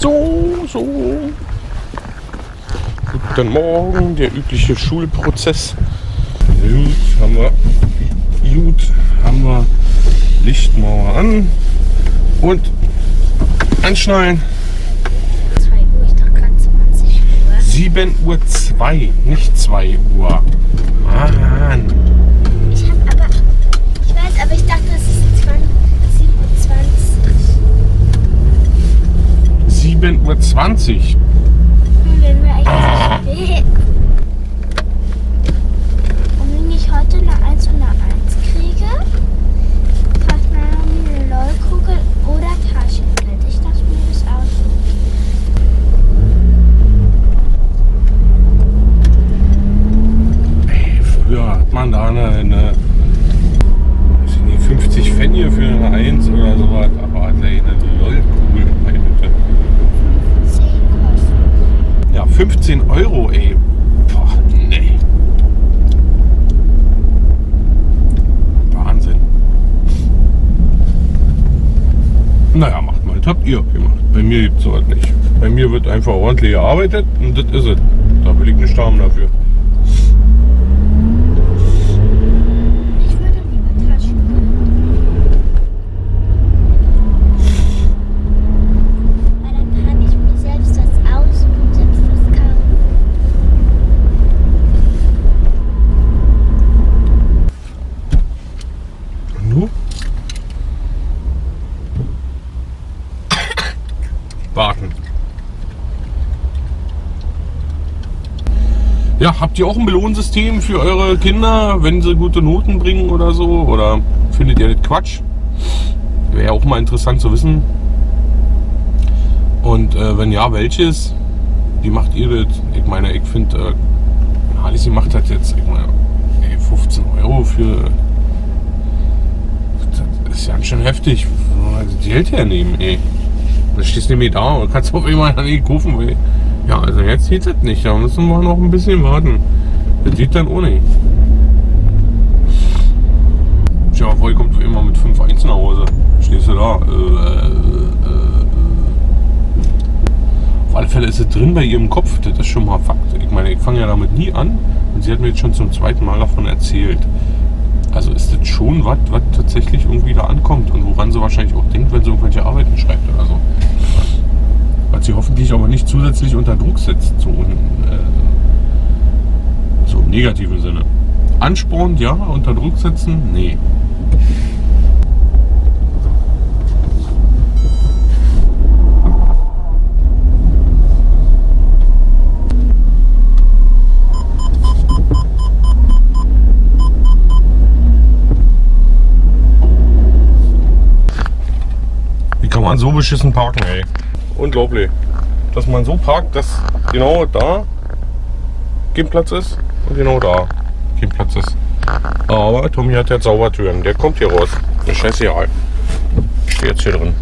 So, so. Guten Morgen, der übliche Schulprozess. Gut, haben wir, gut, haben wir Lichtmauer an und anschnallen. 2 Uhr, ich dachte gerade 20 Uhr. 7 Uhr 2, nicht 2 Uhr. Mann. Ich hab aber, ich weiß, aber ich dachte, es ist 20, 27. 7 Uhr 20. Wenn wir eigentlich spät. Und wenn ich heute eine 1 und eine 1 kriege, kauft man eine LOL-Kugel oder Taschengeld. Ich dachte mir das aus. Ey, früher hat man da eine, eine weiß ich nicht, 50 Pfennige für eine 1 oder sowas, aber hat er eine LOL-Kugel meine Güte. 10 kosten. Ja, 15 Euro, ey. Boah, nee. Wahnsinn. Naja, macht mal. Das habt ihr gemacht. Bei mir gibt es sowas nicht. Bei mir wird einfach ordentlich gearbeitet und das ist es. Da will ich nicht haben dafür. Ich würde lieber Taschengeld. Weil dann kann ich mir selbst was aussuchen und selbst was kaufen. Und du? Warten. Ja, ihr auch ein Belohnsystem für eure Kinder, wenn sie gute Noten bringen oder so? Oder findet ihr das Quatsch? Wäre auch mal interessant zu wissen. Und äh, wenn ja, welches? Wie macht ihr das? Ich meine, ich finde, äh, Alice macht das jetzt, ich meine, ey, 15 Euro für das ist ja schön heftig. Geld hernehmen, ey. Dann stehst du nämlich da und kannst auf einmal nicht kaufen, weil. Ja, also jetzt geht das nicht. Da müssen wir noch ein bisschen warten. Das geht dann ohne. Tja, wohl kommt immer mit 5-1 nach Hause. Stehst du da? Äh, äh, äh, Auf alle Fälle ist es drin bei ihrem Kopf. Das ist schon mal Fakt. Ich meine, ich fange ja damit nie an. Und sie hat mir jetzt schon zum zweiten Mal davon erzählt. Also ist das schon was, was tatsächlich irgendwie da ankommt und woran sie wahrscheinlich auch denkt, wenn sie irgendwelche Arbeiten schreibt oder so. Was sie hoffentlich aber nicht zusätzlich unter Druck setzt, so, äh, so im negativen Sinne. Anspornt, ja, unter Druck setzen, nee. Wie kann man so beschissen parken, ey? Unglaublich. Dass man so parkt, dass genau da kein Platz ist und genau da kein Platz ist. Aber Tommy hat jetzt Saubertüren. Der kommt hier raus. Scheißegal. Ich stehe jetzt hier drin.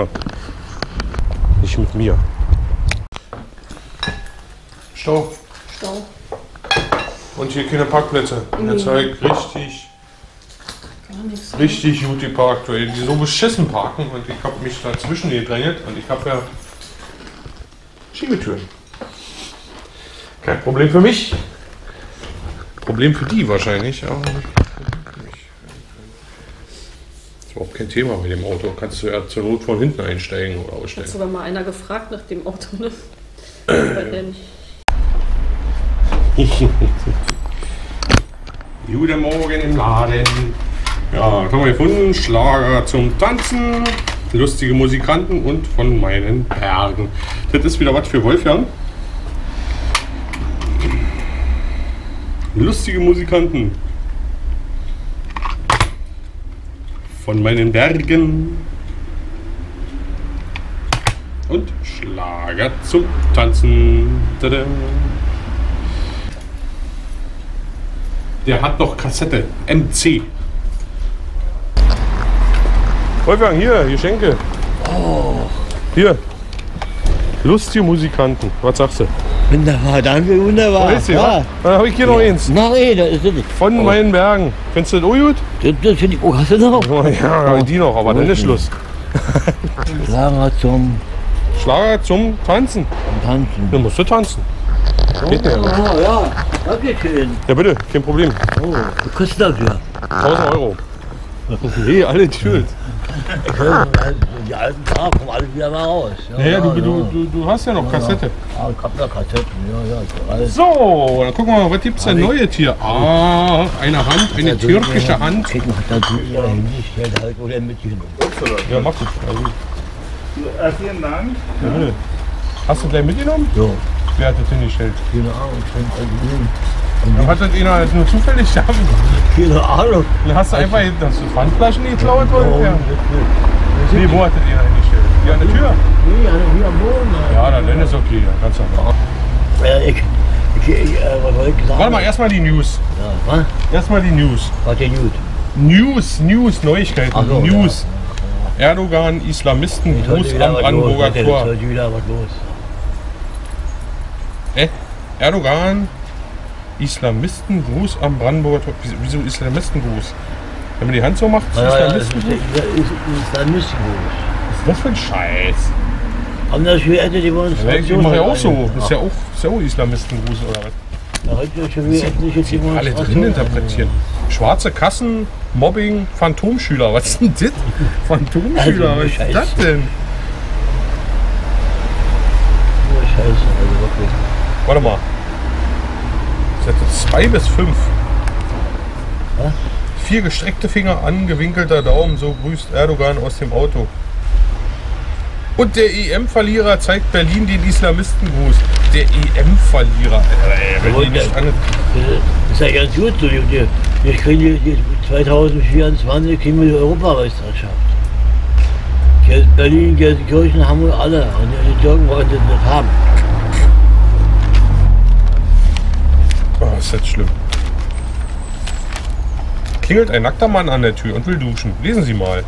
Ja. Nicht mit mir. Stau. Stau. Und hier keine Parkplätze. Der zeigt richtig, Gar nichts. richtig gut geparkt, weil die so beschissen parken und ich habe mich dazwischen gedrängelt und ich habe ja Schiebetüren. Kein Problem für mich. Problem für die wahrscheinlich, aber nicht für mich. Das ist überhaupt kein Thema bei dem Auto. Kannst du ja zur Not von hinten einsteigen oder Hat aussteigen. sogar mal einer gefragt nach dem Auto, ne? Guten Morgen im Laden. Ja, was haben wir gefunden? Schlager zum Tanzen, lustige Musikanten und von meinen Perlen. Das ist wieder was für Wolfgang. Lustige Musikanten. Von meinen Bergen. Und Schlager zum Tanzen. Tada. Der hat noch Kassette. MC. Wolfgang, hier, Geschenke. Hier. Lustige Musikanten. Was sagst du? Wunderbar, danke, wunderbar. Weißt du, ja? Dann habe ich hier noch eins. Na, ey, das ist. Von meinen Bergen. Findest du das auch gut? Das, das finde ich, oh, hast du noch? Oh, ja, die noch, aber dann ist Schluss. Schlager zum Schlager zum Tanzen. Tanzen. Dann musst du tanzen. Geht nicht. Oh, ja, danke schön. Ja, bitte, kein Problem. Oh, was kostet dafür? 1000 Euro. Nee, alle schuld. Die alten Tage kommen alle wieder mal raus. Naja, du, du, du, du hast ja noch Kassette. Ja, ich hab ja Kassetten, ja, ja. so dann gucken wir mal, was gibt's denn Neues hier? Ah, eine Hand, eine türkische Hand. Ja halt oder mitgenommen. Ja, mach das. Also, vielen Dank. ja. Hast du gleich mitgenommen? Ja, Wer hat das hingestellt? keine Ahnung, schon irgendwie. Dann hat das einer nur zufällig gehabt. Keine Ahnung. Dann hast du einfach hast du Pfandflaschen geklaut oder? Ja. Nee, wo hat das einer hingestellt? Hier an der Tür? Nee, ja, hier am Boden. Ja, dann ist okay. Du einfach. Ja, ich, ich, ich, äh, was soll ich sagen? Warte mal, erstmal die News. Ja, was? Erstmal die News. Was denn gut? News, News, Neuigkeiten. Ach so, News. Erdogan, Islamisten, Jetzt Gruß am. Brandenburger Jetzt Tor. heute wieder was los. Äh? Erdogan, Islamisten, Gruß am Brandenburger Tor. Wieso- Wieso Islamistengruß? Wenn man die Hand so macht, ist Ja, ja, das ist, das ist, das ist nicht gut. Was ist das für ein Scheiß? Haben das für etliche Ja, ich mache ja auch so. Das ist ja auch, ist ja auch oder was? Da heute schon wieder etliche Sie alle drin interpretieren. Schwarze Kassen, Mobbing, Phantomschüler. Was ist denn das? Phantomschüler, was ist das denn? Nur Scheiße, also wirklich. Warte mal. Sätze 2 bis 5. Was? Vier gestreckte Finger, angewinkelter Daumen, so grüßt Erdogan aus dem Auto. Und der EM-Verlierer zeigt Berlin den Islamistengruß. Der EM-Verlierer. Das ist ja ganz gut die, wir kriegen die, die 2024 kriegen wir die Europameisterschaft. Berlin, Gelsenkirchen haben wir alle. Und die Türken wollen das nicht haben. Oh, ist das schlimm. Klingelt ein nackter Mann an der Tür und will duschen. Lesen Sie mal.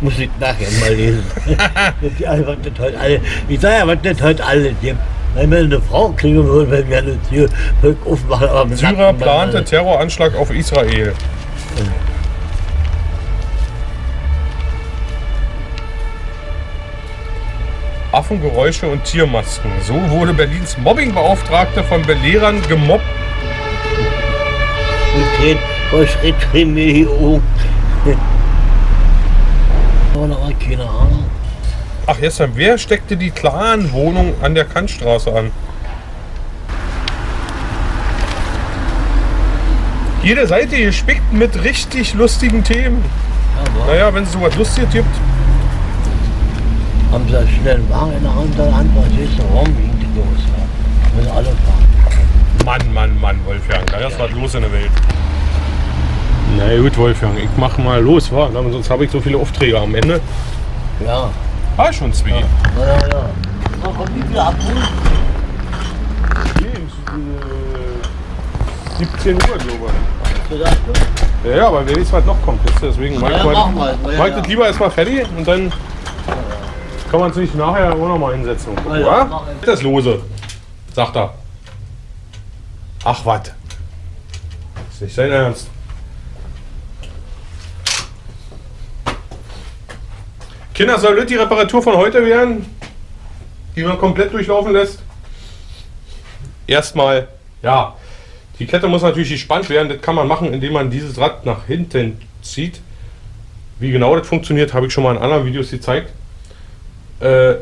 Muss ich nachher mal lesen. die, alle, was das heute alle, ich sage ja, was das heute alle gibt. Wenn wir eine Frau kriegen würden, wenn wir eine Tür aufmachen. Aber Syrer plante alle. Terroranschlag auf Israel. Affengeräusche und Tiermasken. So wurde Berlins Mobbingbeauftragte von Belehrern gemobbt. Und Schritt drehen wir hier oben. Was, keine Ahnung. Ach, gestern, wer steckte die Clan-Wohnung an der Kantstraße an? Jede Seite gespickt mit richtig lustigen Themen. Aber Naja, wenn es sowas Lustiges gibt. haben sie da schnell Wagen in der Hand, der Hand, was ist da rum, ging die los. Ja. Alle fahren. Mann, Mann, Mann, Wolfgang, da ist was los in der Welt. Na gut, Wolfgang, ich mach mal los, wa? Sonst habe ich so viele Aufträge am Ende. Ja, Ah, schon zwei. ja, ja. ja. Na, kommt die wieder abholen? 17 Uhr, glaube ich. Ja, ja, aber wer weiß, was noch kommt. Ist deswegen ich ja, mal- machen wir. Ja, ja. das lieber erstmal fertig und dann kann man sich nachher auch noch mal hinsetzen. Ja, ja, Ja? Das lose, sagt er. Ach, was? Ist nicht sein Ernst. Kinder, soll das die Reparatur von heute werden? Die man komplett durchlaufen lässt? Erstmal, ja. Die Kette muss natürlich gespannt werden. Das kann man machen, indem man dieses Rad nach hinten zieht. Wie genau das funktioniert, habe ich schon mal in anderen Videos gezeigt. Äh,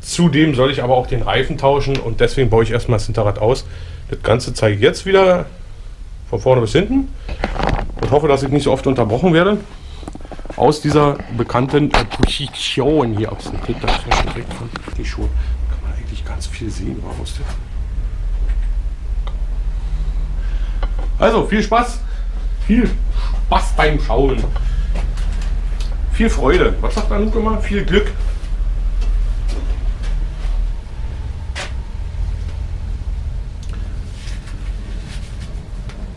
zudem soll ich aber auch den Reifen tauschen und deswegen baue ich erstmal das Hinterrad aus. Das Ganze zeige ich jetzt wieder von vorne bis hinten und hoffe, dass ich nicht so oft unterbrochen werde. Aus dieser bekannten äh, Position hier aus dem Tritt, das ist ja direkt von die Schuhe. Kann man eigentlich ganz viel sehen, aber aus der Also, viel Spaß. Viel Spaß beim Schauen. Viel Freude. Was sagt Anouk immer? Viel Glück.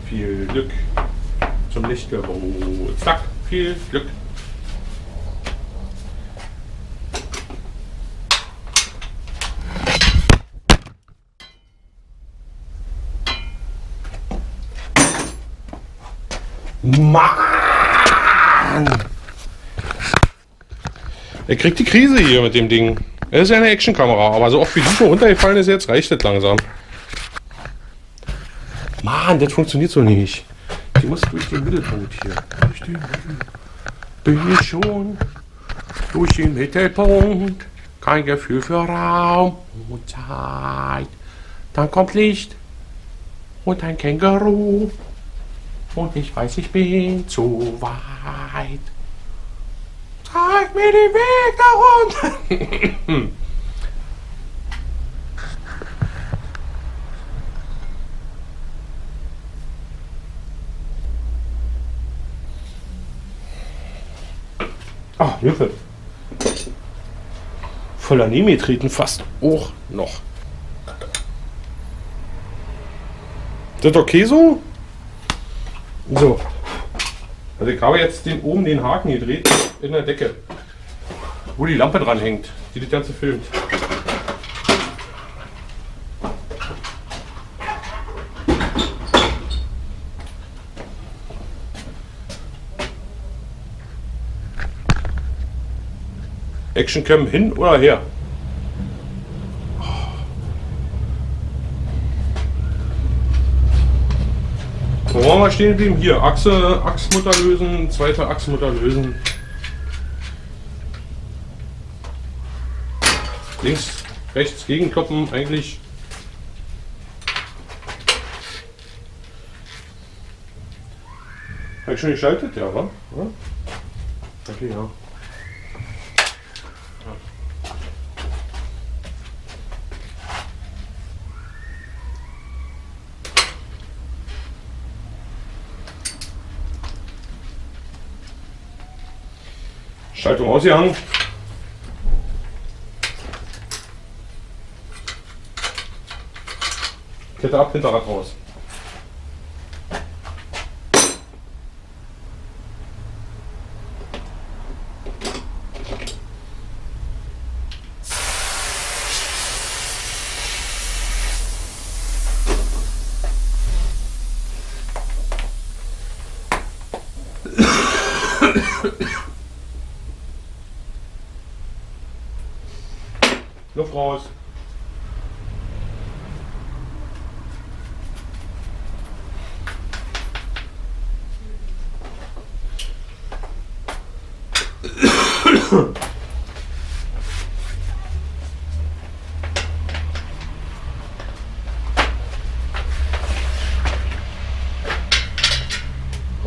Viel Glück zum Lichtgeburtstag. Viel Glück. Mann! Er kriegt die Krise hier mit dem Ding. Es ist ja eine Actionkamera, aber so oft wie die schon runtergefallen ist jetzt, reicht das langsam. Mann, das funktioniert so nicht. Die muss durch den Mittelpunkt hier. Durch den. Bin ich schon durch den Mittelpunkt. Kein Gefühl für Raum und Zeit. Dann kommt Licht und ein Känguru. Und ich weiß, ich bin zu weit. Zeig mir den Weg da runter. Ah, Hilfe. Voller Nemi fast auch noch. Ist das okay so? So. Also ich habe jetzt den, oben den Haken gedreht in der Decke, wo die Lampe dran hängt, die das Ganze filmt. Actioncam hin oder her? Waren wir stehen geblieben? Hier, Achse, Achsmutter lösen, zweite Achsmutter lösen. Links, rechts gegenkloppen eigentlich. Habe ich schon geschaltet? Ja, wa? Okay, ja. Schaltung ausgehangen. Kette ab, Hinterrad raus. Luft raus.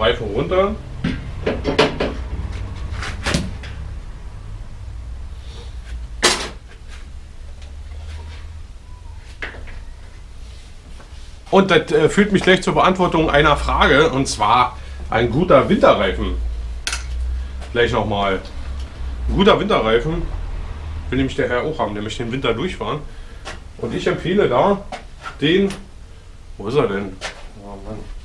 Reifen runter. Und das äh, führt mich gleich zur Beantwortung einer Frage, und zwar ein guter Winterreifen. Gleich nochmal. Ein guter Winterreifen will nämlich der Herr auch haben, der möchte den Winter durchfahren. Und ich empfehle da den. Wo ist er denn? Oh Mann.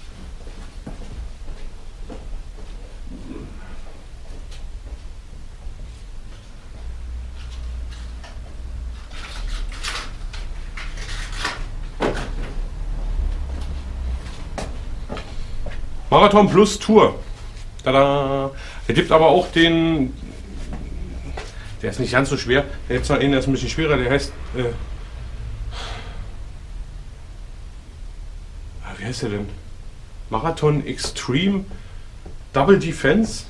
Marathon Plus Tour. Tada! Er gibt aber auch den. Der ist nicht ganz so schwer. Der hat zwar ist ein bisschen schwerer, der heißt. Äh, ah, wie heißt der denn? Marathon Extreme Double Defense.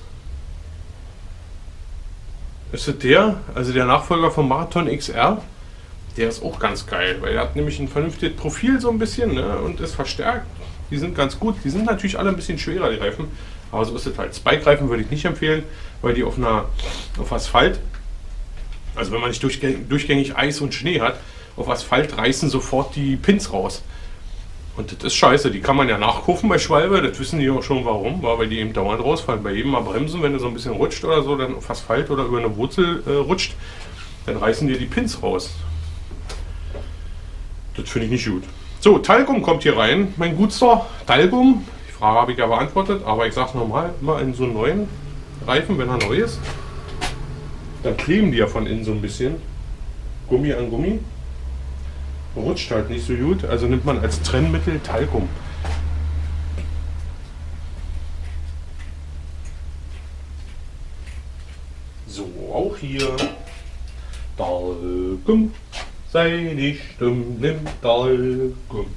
Ist das der? Also der Nachfolger vom Marathon XR. Der ist auch ganz geil, weil er hat nämlich ein vernünftiges Profil so ein bisschen ne, und ist verstärkt. Die sind ganz gut. Die sind natürlich alle ein bisschen schwerer, die Reifen. Aber so ist es halt. Spike-Reifen würde ich nicht empfehlen, weil die auf, einer, auf Asphalt, also wenn man nicht durchgängig, Eis und Schnee hat, auf Asphalt reißen sofort die Pins raus. Und das ist scheiße, die kann man ja nachkaufen bei Schwalbe, das wissen die auch schon warum, war, weil die eben dauernd rausfallen. Bei jedem Mal bremsen, wenn du so ein bisschen rutscht oder so, dann auf Asphalt oder über eine Wurzel äh, rutscht, dann reißen dir die Pins raus. Das finde ich nicht gut. So, Talgum kommt hier rein, mein Gutster. Talgum, die Frage habe ich ja beantwortet, aber ich sage es nochmal, immer in so einen neuen Reifen, wenn er neu ist, dann kleben die ja von innen so ein bisschen. Gummi an Gummi. Rutscht halt nicht so gut, also nimmt man als Trennmittel Talgum. So, auch hier. Talgum, sei nicht dumm, nimm Talgum.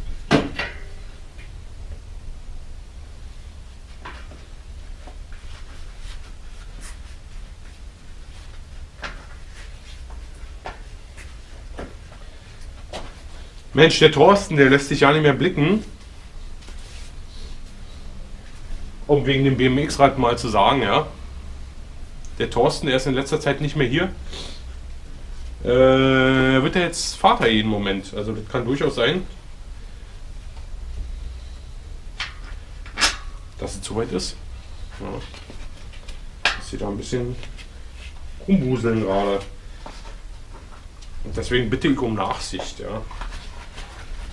Mensch, der Thorsten, der lässt sich ja nicht mehr blicken. Um wegen dem BMX-Rad mal zu sagen, ja. Der Thorsten, der ist in letzter Zeit nicht mehr hier. Äh, wird er jetzt Vater jeden Moment. Also das kann durchaus sein, dass es zu weit ist. Ja. Dass sie da ein bisschen rumwuseln gerade. Und deswegen bitte ich um Nachsicht, ja.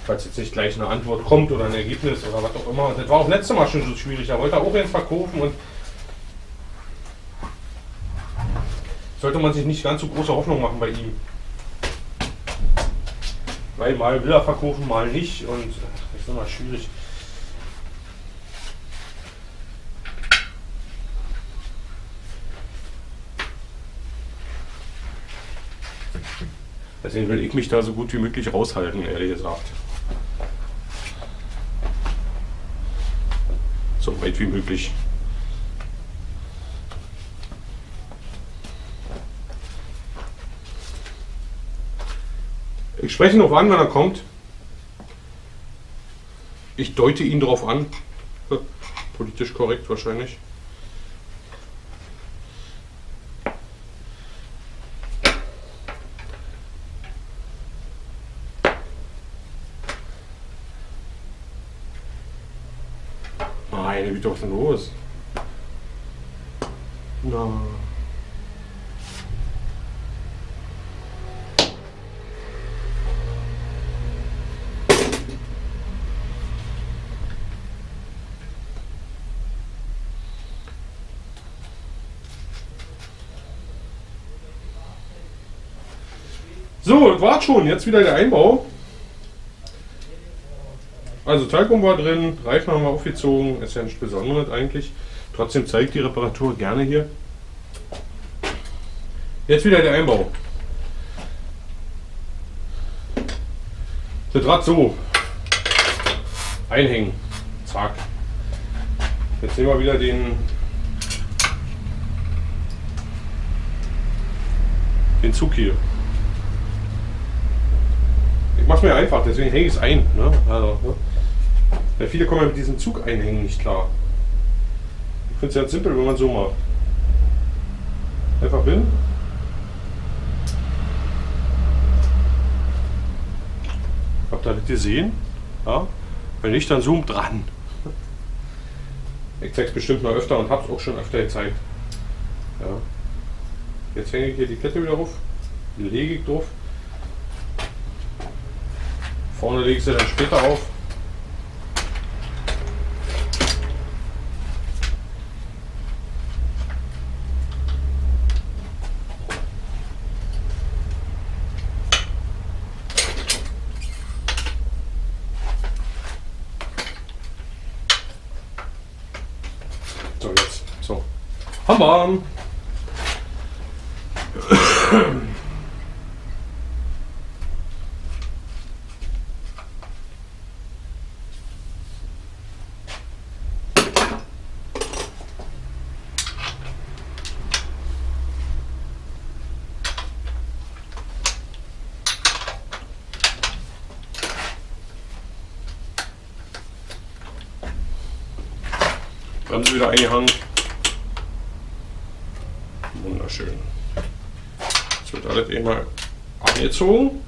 Falls jetzt nicht gleich eine Antwort kommt oder ein Ergebnis oder was auch immer. Das war auch letztes Mal schon so schwierig. Da wollte er auch jetzt verkaufen und sollte man sich nicht ganz so große Hoffnung machen bei ihm. Weil mal will er verkaufen, mal nicht und das ist immer schwierig. Deswegen will ich mich da so gut wie möglich raushalten, ehrlich gesagt. So weit wie möglich. Ich spreche ihn auf an, wenn er kommt. Ich deute ihn darauf an. Politisch korrekt wahrscheinlich. Meine was ist denn los? Na. So, das war schon. Jetzt wieder der Einbau. Also Talkum war drin, Reifen haben wir aufgezogen, ist ja nichts Besonderes eigentlich. Trotzdem zeigt die Reparatur gerne hier. Jetzt wieder der Einbau. Das Rad so. Einhängen. Zack. Jetzt nehmen wir wieder den den Zug hier. Mach's mir einfach, deswegen hänge ich es ein. Ne? Also, ne? Ja, viele kommen ja mit diesem Zug einhängen nicht klar. Ich finde es ganz simpel, wenn man so macht. Einfach hin. Habt ihr das gesehen? Ja? Wenn nicht, dann zoom dran. Ich zeige es bestimmt noch öfter und habe es auch schon öfter gezeigt. Ja. Jetzt hänge ich hier die Kette wieder auf, lege ich drauf. Vorne ich sie dann später auf. So, jetzt. So. Hammer! Wieder eingehangen. Wunderschön. Jetzt wird alles eben mal angezogen.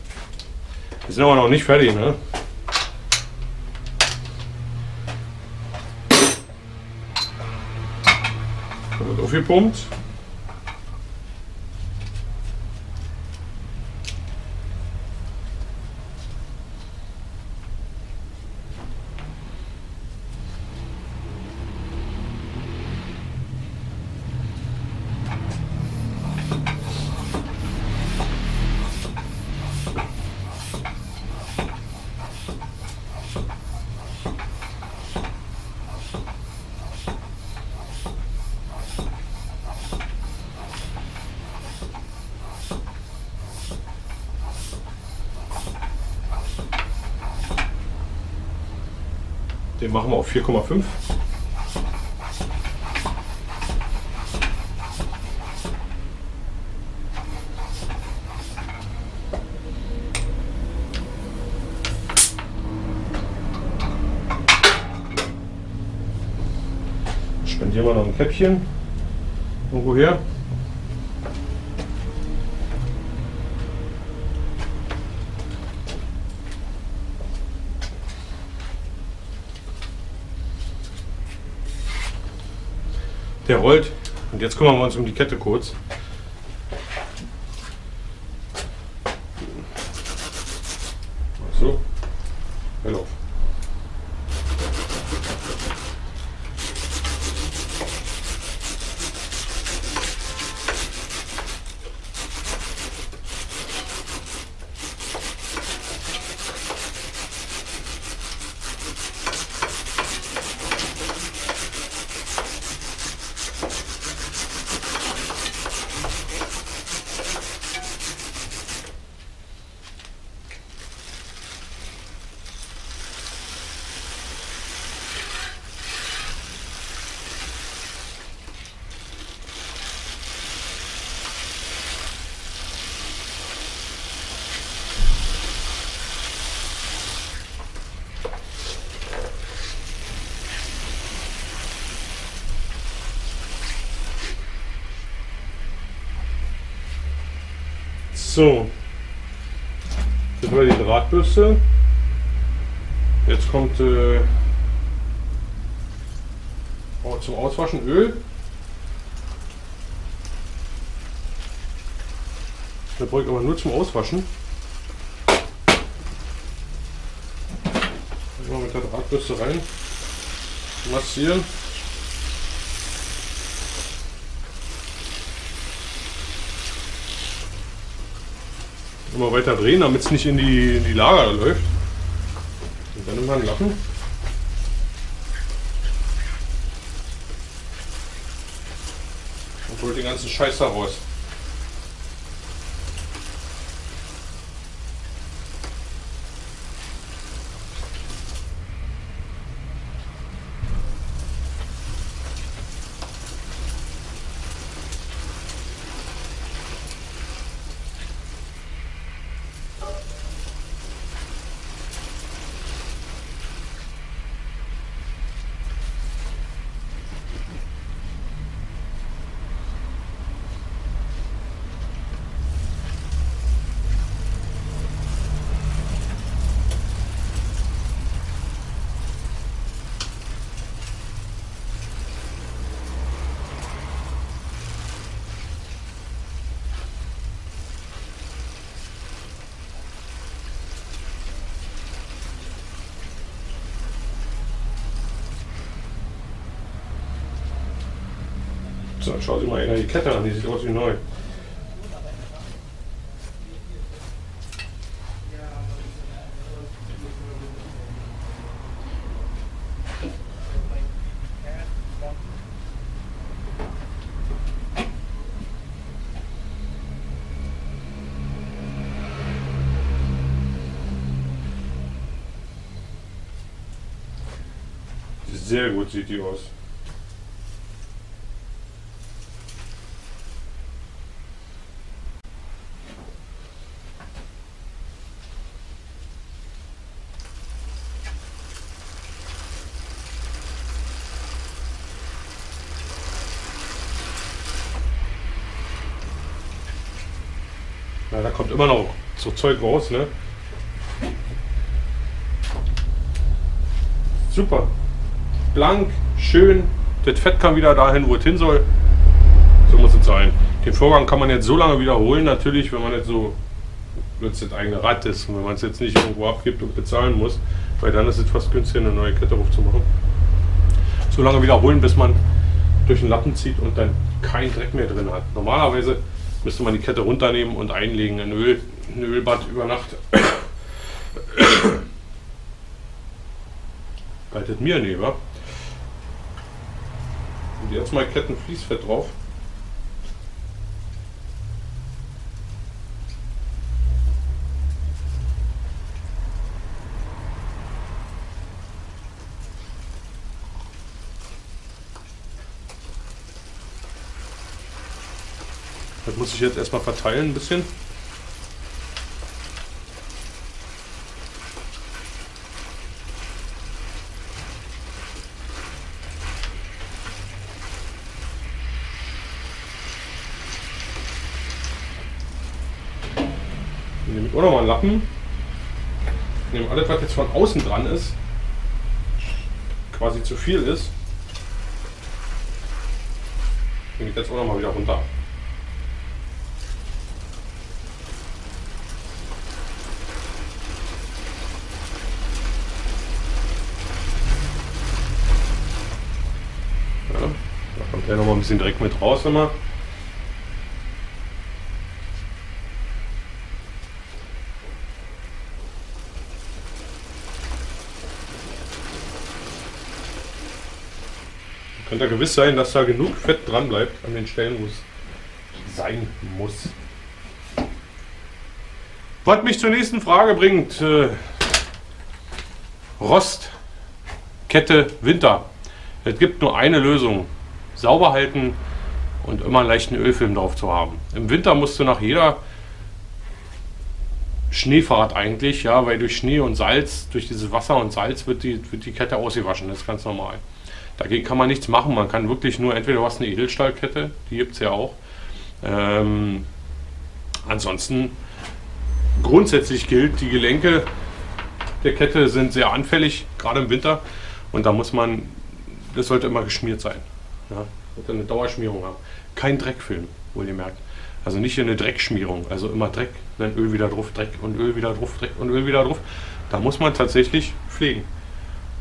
Wir sind aber noch nicht fertig, ne? Da wird aufgepumpt. Den machen wir auf 4,5. Spendieren wir noch ein Käppchen. Irgendwo her. Kümmern wir uns um die Kette kurz. So. Hell auf. So. Jetzt haben wir die Drahtbürste. Jetzt kommt äh, oh, zum Auswaschen Öl. Das brauche ich aber nur zum Auswaschen. Mal mit der Drahtbürste rein. Massieren. Immer weiter drehen, damit es nicht in die, in die Lager läuft. Und dann immer einen Lappen. Und holt den ganzen Scheiß da raus. So, schau dir mal einer die Kette an, die sieht aus wie neu. Sehr gut sieht die aus. Immer noch so Zeug raus, ne? Super. Blank, schön. Das Fett kann wieder dahin, wo es hin soll. So muss es sein. Den Vorgang kann man jetzt so lange wiederholen, natürlich, wenn man jetzt so, wenn es das eigene Rad ist und wenn man es jetzt nicht irgendwo abgibt und bezahlen muss, weil dann ist es fast günstiger, eine neue Kette aufzumachen. So lange wiederholen, bis man durch den Lappen zieht und dann keinen Dreck mehr drin hat. Normalerweise müsste man die Kette runternehmen und einlegen in Öl, ein Ölbad über Nacht. Haltet mir nie, wa? Und jetzt mal Kettenfließfett drauf. Das muss ich jetzt erstmal verteilen ein bisschen. Dann nehme ich auch nochmal einen Lappen. Nehme alles, was jetzt von außen dran ist, quasi zu viel ist, nehme ich jetzt auch nochmal wieder runter. Ja, da kommt ja noch mal ein bisschen Dreck mit raus immer. Könnt ihr gewiss sein, dass da genug Fett dran bleibt an den Stellen, wo es sein muss. Was mich zur nächsten Frage bringt, äh, Rost, Kette, Winter. Es gibt nur eine Lösung. Sauber halten und immer einen leichten Ölfilm drauf zu haben. Im Winter musst du nach jeder Schneefahrt eigentlich, ja, weil durch Schnee und Salz, durch dieses Wasser und Salz wird die, wird die Kette ausgewaschen. Das ist ganz normal. Dagegen kann man nichts machen. Man kann wirklich nur, entweder du hast eine Edelstahlkette, die gibt es ja auch. Ähm, ansonsten grundsätzlich gilt, die Gelenke der Kette sind sehr anfällig, gerade im Winter. Und da muss man, das sollte immer geschmiert sein. Ja, sollte eine Dauerschmierung haben. Kein Dreckfilm, wohlgemerkt. Also nicht eine Dreckschmierung, also immer Dreck, dann Öl wieder drauf, Dreck und Öl wieder drauf, Dreck und Öl wieder drauf. Da muss man tatsächlich pflegen.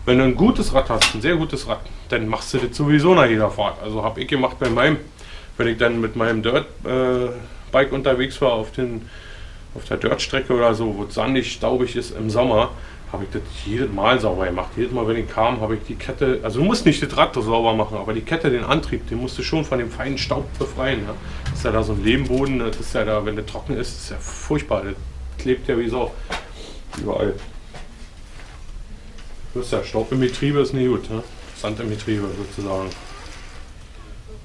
Wenn du ein gutes Rad hast, ein sehr gutes Rad, dann machst du das sowieso nach jeder Fahrt. Also habe ich gemacht bei meinem, wenn ich dann mit meinem Dirt-Bike unterwegs war auf, den, auf der Dirt-Strecke oder so, wo es sandig, staubig ist im Sommer, habe ich das jedes Mal sauber gemacht. Jedes Mal, wenn ich kam, habe ich die Kette, also du musst nicht das Rad sauber machen, aber die Kette, den Antrieb, den musst du schon von dem feinen Staub befreien. Ja. Das ist ja da so ein Lehmboden, das ist ja da, wenn der trocken ist, ist ja furchtbar. Das klebt ja wie so überall. Das ist ja Staub im Getriebe ist nicht gut, ne? Sand im Getriebe sozusagen.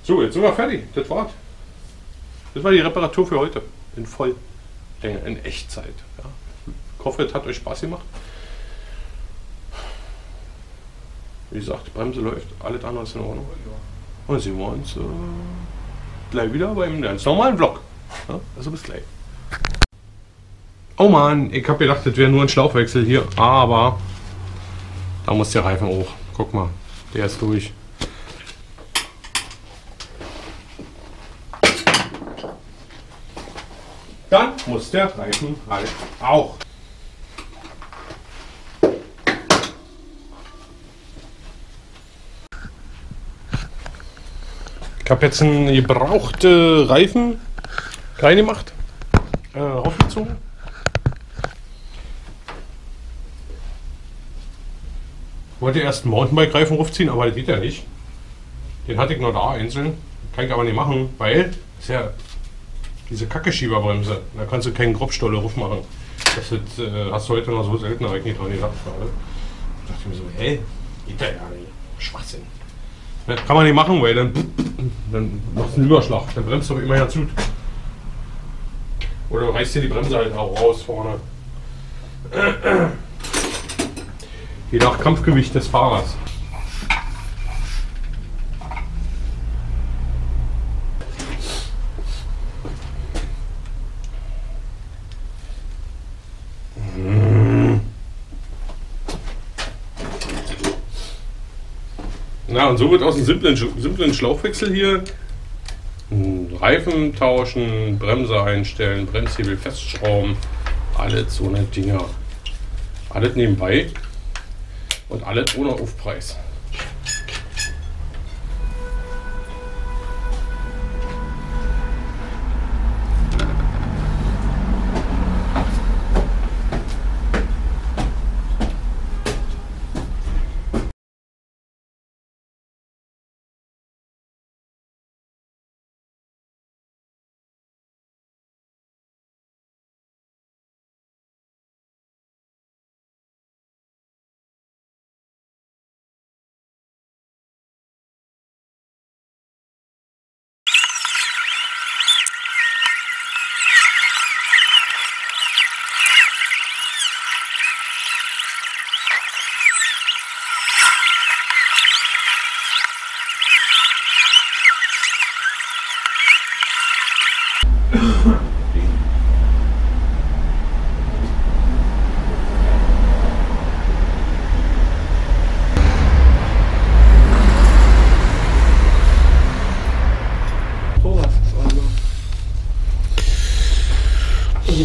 So, jetzt sind wir fertig. Das war's. Das war die Reparatur für heute. In Volllänge, in Echtzeit. Ja. Ich hoffe, es hat euch Spaß gemacht. Wie gesagt, die Bremse läuft, alles andere ist in Ordnung. Und sehen wir uns äh, gleich wieder beim ganz normalen Vlog. Ja, also bis gleich. Oh Mann, ich habe gedacht, das wäre nur ein Schlauchwechsel hier, aber da muss der Reifen hoch. Guck mal, der ist durch. Dann muss der Reifen halt auch. Habe jetzt einen gebrauchten Reifen reingemacht, äh, aufgezogen. Wollte erst einen Mountainbike-Reifen aufziehen, aber das geht ja nicht. Den hatte ich nur da einzeln. Kann ich aber nicht machen, weil ist ja diese Kacke-Schieberbremse. Da kannst du keinen Grobstolle drauf machen. Das ist, äh, hast du heute noch so selten, habe ich nicht dran gedacht. Da dachte ich mir so, hä? Geht ja ja nicht. Schwachsinn. Ja, kann man nicht machen, weil dann, dann machst du einen Überschlag. Dann bremst du aber immer ganz gut. Oder reißt dir die Bremse halt auch raus vorne. Je nach Kampfgewicht des Fahrers. Na, und so wird aus einem simplen, simplen Schlauchwechsel hier ein Reifen tauschen, Bremse einstellen, Bremshebel festschrauben, alles so eine Dinger. Alles nebenbei und alles ohne Aufpreis.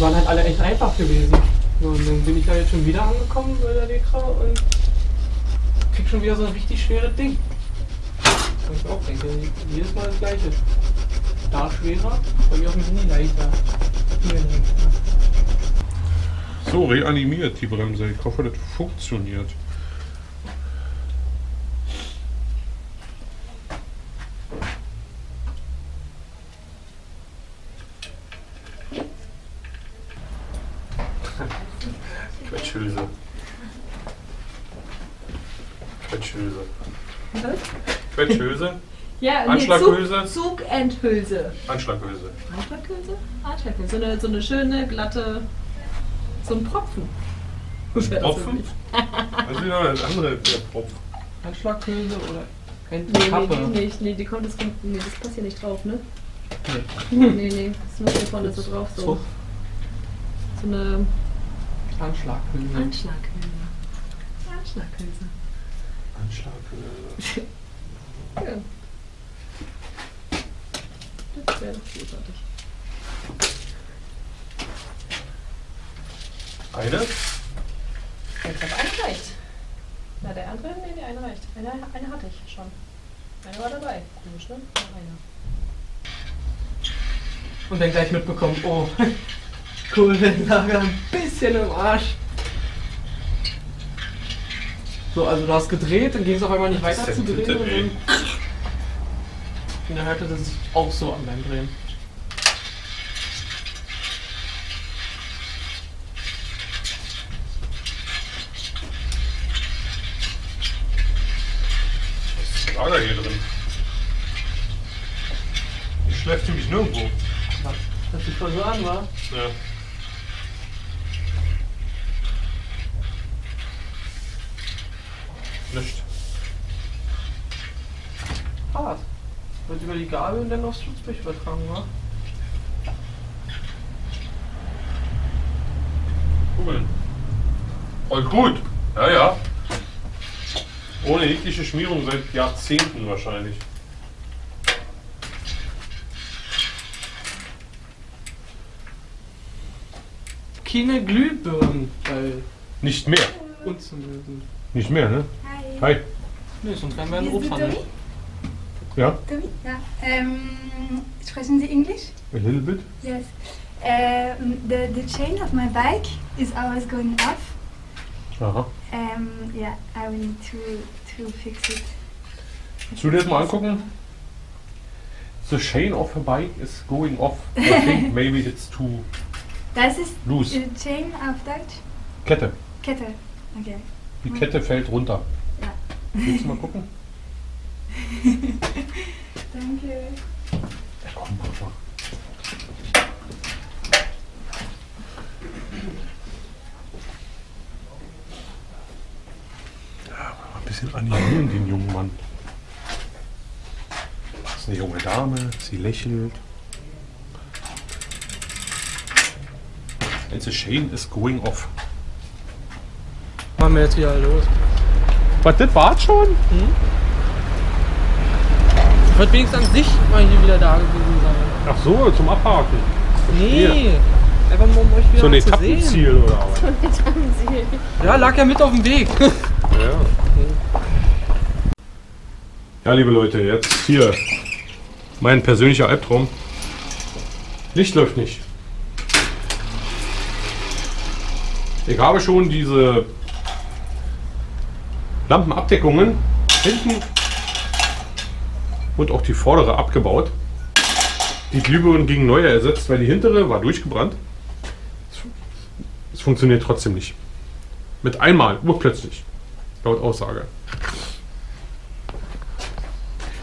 Die waren halt alle echt einfach gewesen. Und dann bin ich da jetzt schon wieder angekommen bei der Lekra und krieg schon wieder so ein richtig schweres Ding. Und ich auch denke, jedes Mal das gleiche. Da schwerer, bei dem Handy leichter. Hier leichter. So, reanimiert die Bremse. Ich hoffe, das funktioniert. Ja, Anschlaghülse? Zug, Zugenthülse. Anschlaghülse. Anschlaghülse? Anschlaghülse. So eine, so eine schöne, glatte. So ein Propfen. Für Propfen? ist denn das andere der Propf? Handschlaghülse oder Nee, Entenkappe. nee, die nicht. Nee, die kommt, das kommt, nee, das passt hier nicht drauf, ne? Nee. Nee, nee, das muss hier vorne so drauf, so. Zug. So eine Anschlaghülse. Anschlaghülse. Anschlaghülse. Anschlaghülse. Ja. Das wäre doch großartig. Eine? Ich glaube, eine reicht. Na, der andere? Nee, die eine reicht. Eine, eine hatte ich schon. Eine war dabei. Komisch, ne? Noch eine. Und dann gleich mitbekommen, oh, Kohlenlager ein bisschen im Arsch. So, also du hast gedreht, dann ging es auf einmal nicht weiter zu drehen und dann hörte das sich auch so an beim Drehen. Was ist Lager hier drin? Ich schläft nämlich nirgendwo. Was, das sich voll so an war. Ja. Nicht. Hart. Wird über die Gabel und dann aufs Schutzblech übertragen, wa? Kugeln. Voll gut. Ja, ja. Ohne jegliche Schmierung seit Jahrzehnten wahrscheinlich. Keine Glühbirnen, weil Nicht mehr. unzumögen. Nicht mehr, ne? Hi. Hi. Nee, sonst wären wir ein Obsthandel. Tommy? Ja? Ja. Um, sprechen Sie English? A little bit. Yes. Um, the, the chain of my bike is always going off. Aha. Um, yeah, I will need to, to fix it. Willst du dir das mal angucken? The chain of a bike is going off. I think maybe it's too Das ist loose. die Chain auf Deutsch? Kette. Kette. Okay. Die Kette fällt runter. Ja. Willst du mal gucken? Danke. Ja, komm, mal. Ja, mal ein bisschen animieren, den jungen Mann. Das ist eine junge Dame, sie lächelt. And the chain is going off. Machen wir jetzt wieder los. Was, das war's schon? Ich wollte wenigstens an sich mal hier wieder da gewesen sein. Ach so, zum Abhaken. Nee. Einfach mal um euch wieder So ein mal zu sehen. Etappenziel oder was? Ja, lag ja mit auf dem Weg. Ja. Ja, liebe Leute, jetzt hier mein persönlicher Albtraum. Licht läuft nicht. Ich habe schon diese Lampenabdeckungen hinten und auch die vordere abgebaut. Die Glühbirnen gegen neue ersetzt, weil die hintere war durchgebrannt. Es funktioniert trotzdem nicht. Mit einmal, urplötzlich, laut Aussage.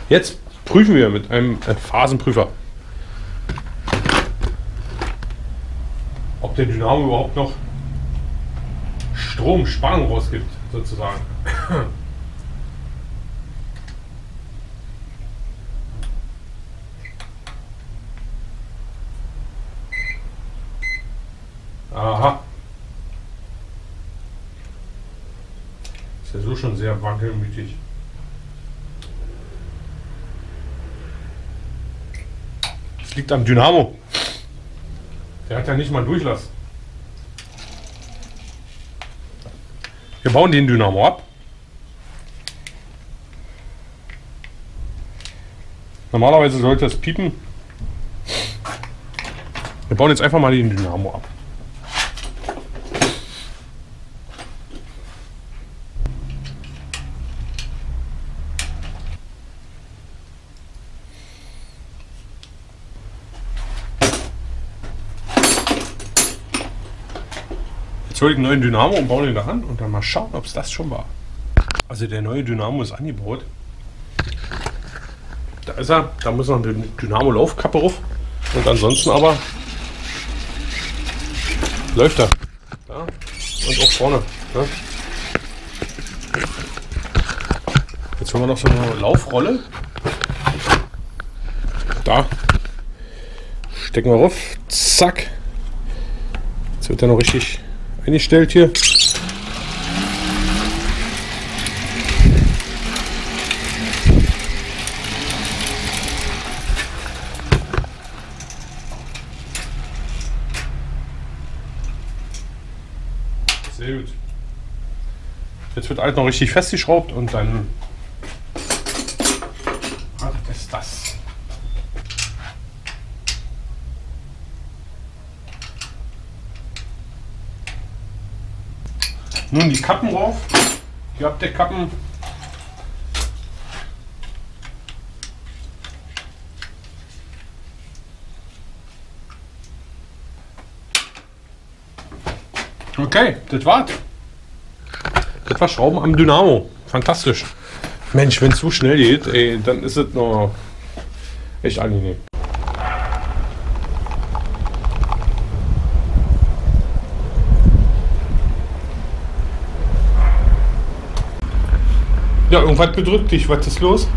Jetzt prüfen wir mit einem Phasenprüfer, ob der Dynamo überhaupt noch Strom, Spannung rausgibt, sozusagen. Aha. Ist ja so schon sehr wankelmütig. Das liegt am Dynamo. Der hat ja nicht mal einen Durchlass. Wir bauen den Dynamo ab. Normalerweise sollte es piepen. Wir bauen jetzt einfach mal den Dynamo ab. Jetzt hole ich einen neuen Dynamo und baue den da an und dann mal schauen, ob es das schon war. Also der neue Dynamo ist angebaut. Da ist er. Da muss noch eine Dynamo-Laufkappe drauf. Und ansonsten aber läuft er. Ja. Und auch vorne. Ja. Jetzt haben wir noch so eine Laufrolle. Da. Stecken wir rauf. Zack. Jetzt wird er noch richtig eingestellt hier. Sehr gut. Jetzt wird alles noch richtig festgeschraubt und dann. Ah, das ist das. Nun die Kappen rauf. Die Abdeckkappen. Okay, das war's. War Schrauben am Dynamo. Fantastisch. Mensch, wenn es so schnell geht, ey, dann ist es noch echt angenehm. Ja, irgendwas bedrückt dich. Was ist los?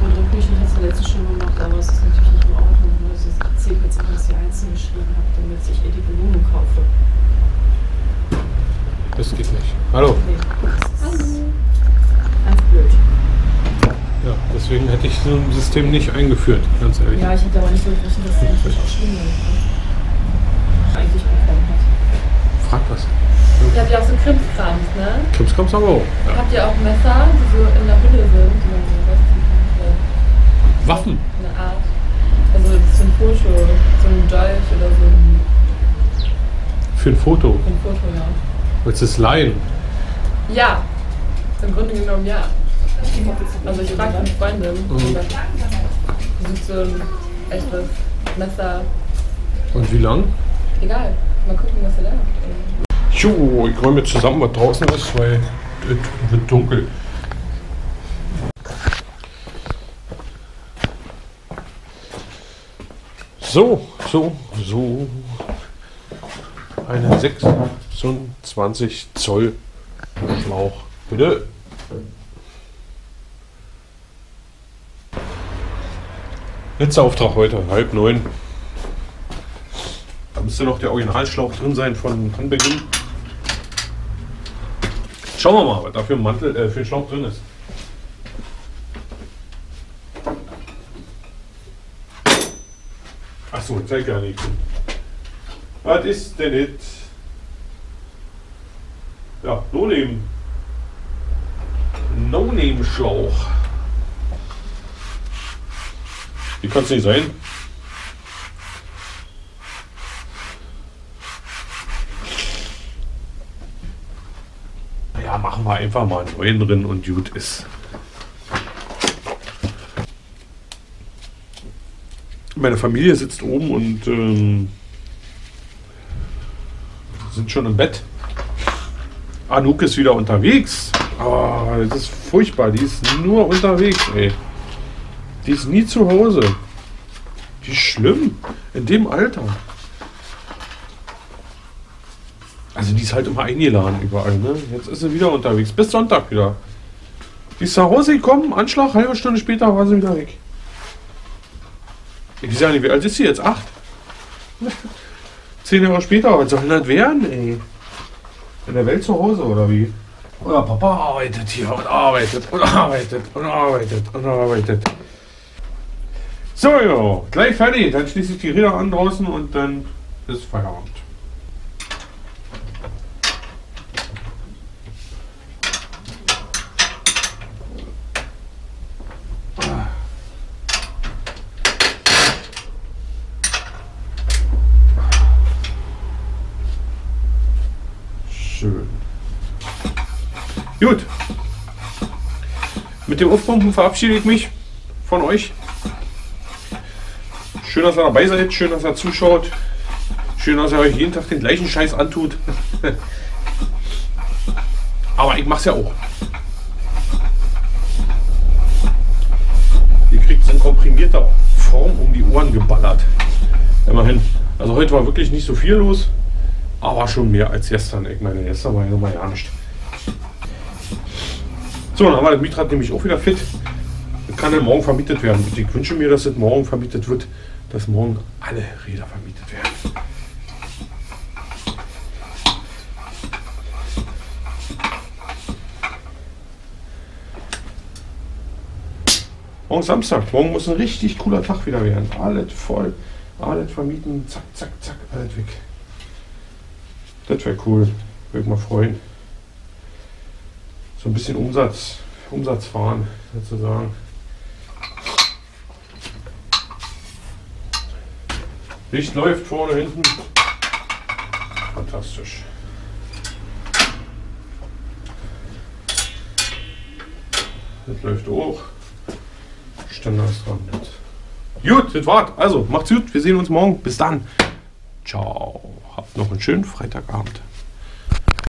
Und Rückbücher hat es ja letztens schon gemacht, aber es ist natürlich nicht in Ordnung. Das ist erzählt jetzt, was ihr einzeln geschrieben habt, damit ich ihr die Blumen kaufe. Das geht nicht. Hallo. Nee, das ist ganz blöd. Ja, deswegen hätte ich so ein System nicht eingeführt, ganz ehrlich. Ja, ich hätte aber nicht so gerechnet, dass sie natürlich auch Schwindel eigentlich bekommen hat. Frag was. Ihr habt ja auch so Krimskrams, ne? Krimskrams haben wir auch. Ja. Habt ihr auch Messer, die so in der Hülle sind, die man so rösten kann? Waffen. Eine Art. Also so ein Foto, so ein Dolch oder so ein, Für ein Foto. so ein Foto, ja. Willst du es leihen? Ja, im Grunde genommen ja. Also ich frage eine Freundin, die sagt, sie sucht so ein echtes Messer. Und wie lang? Egal, mal gucken, was er da hat. Jo, ich räume jetzt zusammen, was draußen ist, weil es wird dunkel. So, so, so. Eine 26 Zoll Schlauch. Bitte. Letzter Auftrag heute, halb neun. Da müsste noch der Originalschlauch drin sein von Anbeginn. Schauen wir mal, was da für ein Mantel, äh, für ein Schlauch drin ist. Achso, zeig gar nicht. Was ist denn jetzt? Ja, No-Name. No-Name-Schlauch. Wie kann es nicht sein? Ja, machen wir einfach mal einen neuen drin und gut ist. Meine Familie sitzt oben und ähm, sind schon im Bett. Anouk ist wieder unterwegs. Oh, das ist furchtbar. Die ist nur unterwegs, ey. Die ist nie zu Hause. Die ist schlimm. In dem Alter. Also die ist halt immer eingeladen überall, ne? Jetzt ist sie wieder unterwegs. Bis Sonntag wieder. Die ist nach Hause gekommen, Anschlag, halbe Stunde später war sie wieder weg. Ich ja nicht, wie alt ist sie jetzt? Acht? Zehn Jahre später, was soll das werden, ey? In der Welt zu Hause, oder wie? Oder Papa arbeitet hier und arbeitet und arbeitet und arbeitet und arbeitet. So, ja, gleich fertig. Dann schließe ich die Räder an draußen und dann ist Feierabend. Schön. Gut. Mit dem Aufpumpen verabschiede ich mich von euch. Schön, dass ihr dabei seid, schön, dass ihr zuschaut. Schön, dass ihr euch jeden Tag den gleichen Scheiß antut. Aber ich mach's ja auch. Ihr kriegt es in komprimierter Form um die Ohren geballert. Immerhin. Also heute war wirklich nicht so viel los. Aber schon mehr als gestern. Ich meine, gestern war ja nochmal ja nicht. So, dann haben wir das Mietrad nämlich auch wieder fit. Das kann dann morgen vermietet werden. Ich wünsche mir, dass es morgen vermietet wird, dass morgen alle Räder vermietet werden. Morgen Samstag. Morgen muss ein richtig cooler Tag wieder werden. Alles voll. Alles vermieten. Zack, zack, zack. Alles weg. Das wäre cool. Würde ich mal freuen. So ein bisschen Umsatz, Umsatz fahren, sozusagen. Licht läuft vorne, hinten. Fantastisch. Das läuft auch. Dran. Gut, das war's. Also, macht's gut. Wir sehen uns morgen. Bis dann. Ciao. Habt noch einen schönen Freitagabend.